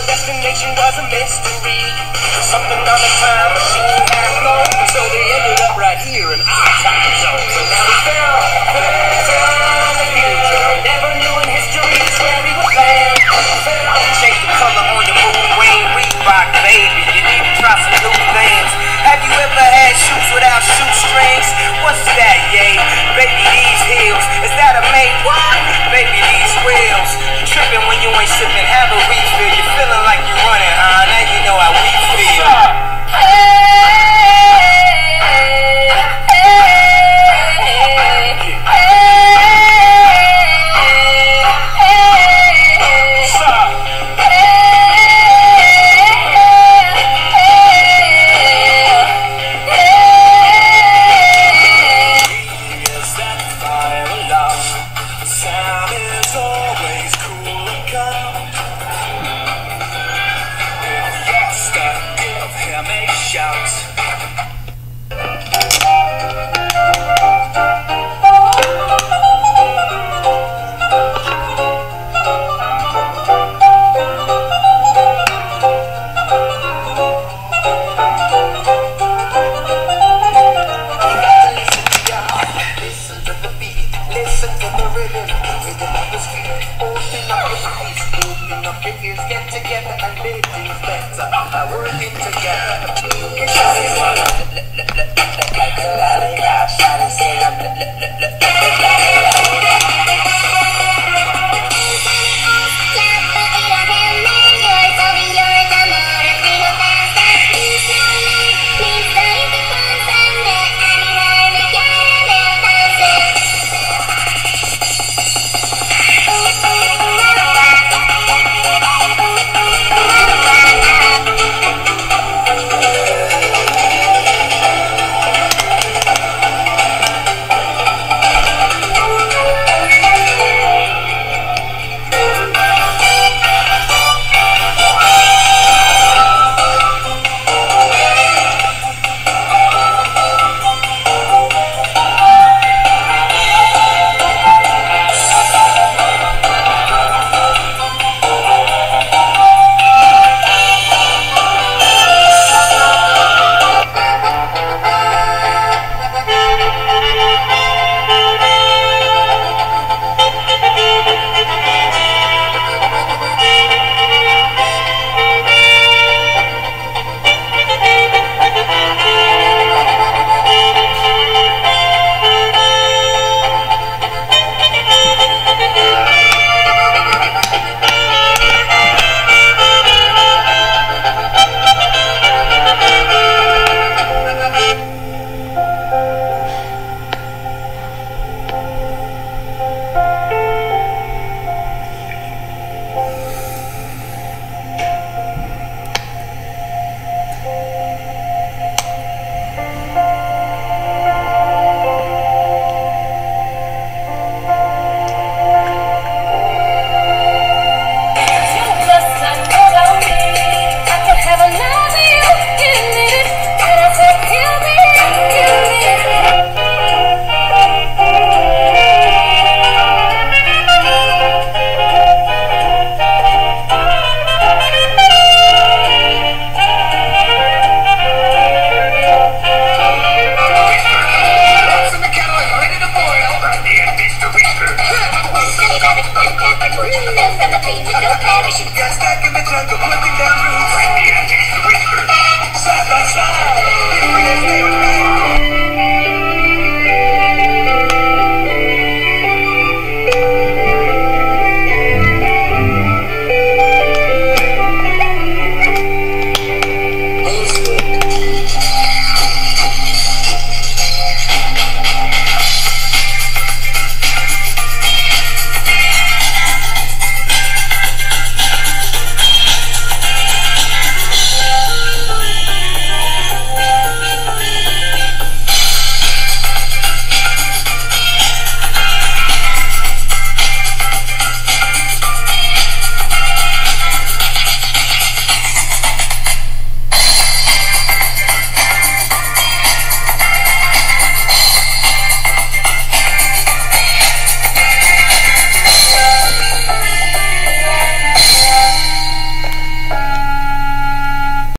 final destination was a mystery. Something on the time machine had flown, so they ended up right here in our time zone. So now we fell, fell on the future. Never knew in history just where we would land. Fell, change the color on your moon wing Reebok, baby. You need to try some new things. Have you ever had shoes without shoestrings? What's that, yay? Baby, these heels. Is that a made what? Baby, these wheels. You tripping when you ain't sipping. get together and make things better by working together. Like a lollipop, trying to say I'm